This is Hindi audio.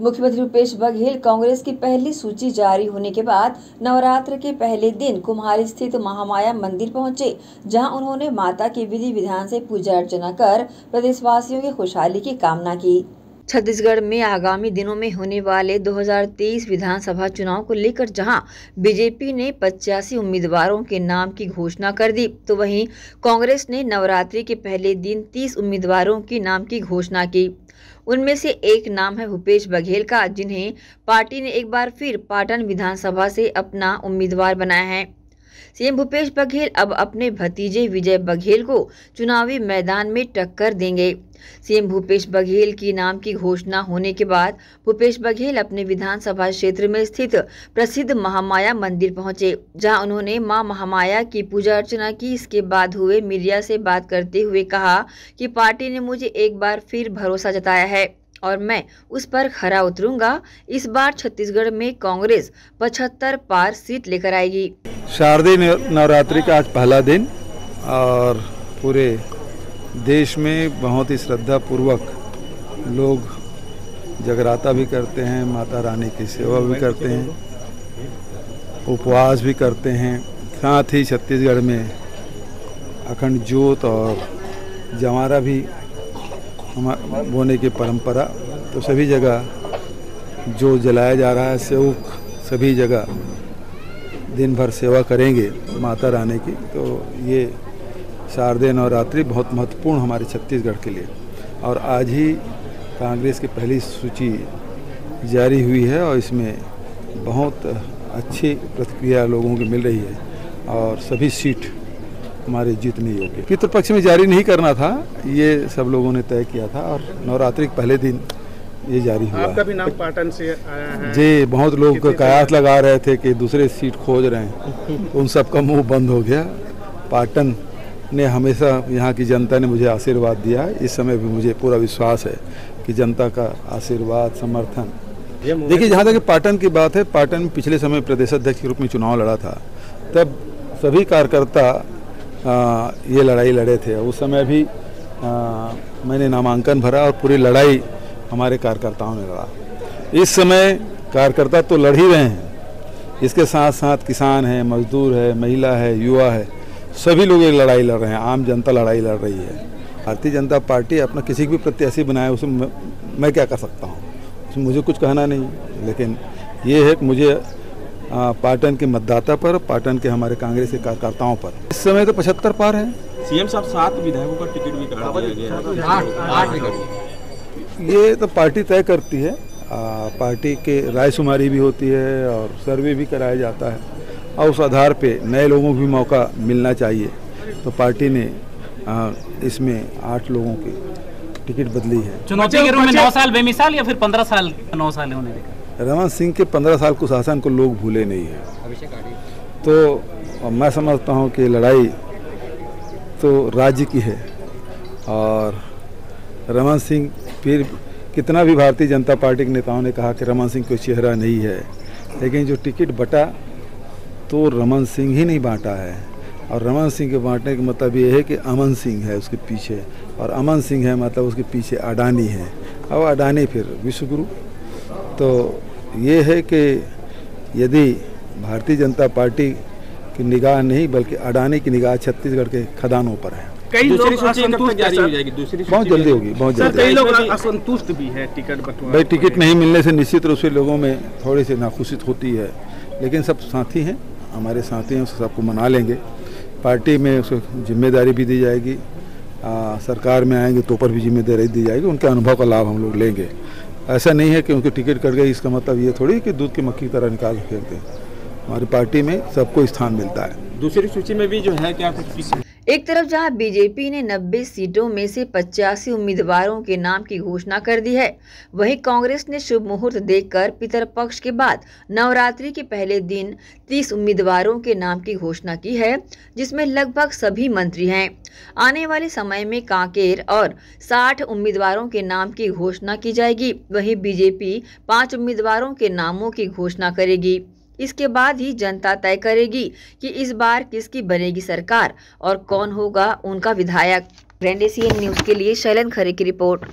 मुख्यमंत्री भूपेश बघेल, कांग्रेस की पहली सूची जारी होने के बाद नवरात्र के पहले दिन कुम्हारी स्थित महामाया मंदिर पहुँचे, जहाँ उन्होंने माता की विधि विधान से पूजा अर्चना कर प्रदेशवासियों की खुशहाली की कामना की। छत्तीसगढ़ में आगामी दिनों में होने वाले 2023 विधानसभा चुनाव को लेकर जहाँ बीजेपी ने पचासी उम्मीदवारों के नाम की घोषणा कर दी तो वहीं कांग्रेस ने नवरात्रि के पहले दिन 30 उम्मीदवारों के नाम की घोषणा की। उनमें से एक नाम है भूपेश बघेल का, जिन्हें पार्टी ने एक बार फिर पाटन विधानसभा से अपना उम्मीदवार बनाया है। सीएम भूपेश बघेल अब अपने भतीजे विजय बघेल को चुनावी मैदान में टक्कर देंगे। सीएम भूपेश बघेल की नाम की घोषणा होने के बाद भूपेश बघेल अपने विधानसभा क्षेत्र में स्थित प्रसिद्ध महामाया मंदिर पहुँचे, जहाँ उन्होंने माँ महामाया की पूजा अर्चना की। इसके बाद हुए मीडिया से बात करते हुए कहा कि पार्टी ने मुझे एक बार फिर भरोसा जताया है। और मैं उस पर खरा उतरूँगा। इस बार छत्तीसगढ़ में कांग्रेस पचहत्तर पार सीट लेकर आएगी। शारदीय नवरात्रि का आज पहला दिन और पूरे देश में बहुत ही श्रद्धा पूर्वक लोग जगराता भी करते हैं, माता रानी की सेवा भी करते हैं, उपवास भी करते हैं। साथ ही छत्तीसगढ़ में अखंड जोत और जवारा भी बोने की परंपरा तो सभी जगह जो जलाया जा रहा है, सेवक सभी जगह दिन भर सेवा करेंगे माता रानी की। तो ये शारदीय नवरात्रि बहुत महत्वपूर्ण हमारे छत्तीसगढ़ के लिए। और आज ही कांग्रेस की पहली सूची जारी हुई है और इसमें बहुत अच्छी प्रतिक्रिया लोगों की मिल रही है और सभी सीट हमारे जीतने योग्य। पितृपक्ष में जारी नहीं करना था, ये सब लोगों ने तय किया था और नवरात्रि के पहले दिन ये जारी हुआ आपका भी नाम पाटन से आया है। जी बहुत लोग कयास लगा रहे थे कि दूसरे सीट खोज रहे हैं। उन सब का मुँह बंद हो गया। पाटन ने हमेशा यहाँ की जनता ने मुझे आशीर्वाद दिया। इस समय भी मुझे पूरा विश्वास है कि जनता का आशीर्वाद समर्थन। देखिए जहाँ तक पाटन की बात है पाटन पिछले समय प्रदेश अध्यक्ष के रूप में चुनाव लड़ा था। तब सभी कार्यकर्ता ये लड़ाई लड़े थे। उस समय भी आ, मैंने नामांकन भरा और पूरी लड़ाई हमारे कार्यकर्ताओं ने लड़ा। इस समय कार्यकर्ता तो लड़ ही रहे हैं। इसके साथ साथ किसान है मजदूर है महिला है युवा है सभी लोग एक लड़ाई लड़ रहे हैं। आम जनता लड़ाई लड़ रही है। भारतीय जनता पार्टी अपना किसी भी प्रत्याशी बनाए उसमें मैं क्या कर सकता हूँ? उसमें मुझे कुछ कहना नहीं। लेकिन ये है कि मुझे पाटन के मतदाता पर पाटन के हमारे कांग्रेस के कार्यकर्ताओं पर। इस समय तो पचहत्तर पार है। सीएम साहब सात विधायकों का टिकट भी काट दिया गया ये तो पार्टी तय करती है। आ, पार्टी के रायशुमारी भी होती है और सर्वे भी कराया जाता है। और उस आधार पे नए लोगों को भी मौका मिलना चाहिए। तो पार्टी ने आ, इसमें आठ लोगों की टिकट बदली है। चुनौती के रूप में नौ साल बेमिसाल या फिर पंद्रह साल नौ साल होने देगा? रमन सिंह के पंद्रह साल कुशासन को लोग भूले नहीं हैं। तो मैं समझता हूँ कि लड़ाई तो राज्य की है और रमन सिंह फिर कितना भी भारतीय जनता पार्टी के नेताओं ने कहा कि रमन सिंह कोई चेहरा नहीं है, लेकिन जो टिकट बटा तो रमन सिंह ही नहीं बांटा है। और रमन सिंह के बांटने का मतलब ये है कि अमन सिंह है उसके पीछे, और अमन सिंह है मतलब उसके पीछे अडानी है। और अडानी फिर विश्वगुरु। तो ये है कि यदि भारतीय जनता पार्टी की निगाह नहीं बल्कि अडानी की निगाह छत्तीसगढ़ के खदानों पर है। कई लोग असंतुष्ट जारी हो जाएगी? दूसरी बहुत जल्दी होगी बहुत जल्दी। कई लोग असंतुष्ट भी है टिकट भाई टिकट नहीं मिलने से निश्चित रूप से लोगों में थोड़ी सी नाखुशी होती है लेकिन सब साथी हैं हमारे साथी हैं उसको सबको मना लेंगे। पार्टी में उसको ज़िम्मेदारी भी दी जाएगी आ, सरकार में आएँगे तो पर भी ज़िम्मेदारी दी जाएगी उनके अनुभव का लाभ हम लोग लेंगे। ऐसा नहीं है कि उनकी टिकट कट गई इसका मतलब ये थोड़ी कि दूध की मक्खी की तरह निकाल फेंक दें। हमारी पार्टी में सबको स्थान मिलता है। दूसरी सूची में भी जो है क्या कुछ एक तरफ़ जहाँ बीजेपी ने 90 सीटों में से पचासी उम्मीदवारों के नाम की घोषणा कर दी है वहीं कांग्रेस ने शुभ मुहूर्त देखकर पितरपक्ष के बाद नवरात्रि के पहले दिन 30 उम्मीदवारों के नाम की घोषणा की है जिसमें लगभग सभी मंत्री हैं। आने वाले समय में कांकेर और 60 उम्मीदवारों के नाम की घोषणा की जाएगी वहीं बीजेपी पाँच उम्मीदवारों के नामों की घोषणा करेगी। इसके बाद ही जनता तय करेगी कि इस बार किसकी बनेगी सरकार और कौन होगा उनका विधायक। ग्रैंडेसियन न्यूज़ के लिए शैलन खरे की रिपोर्ट।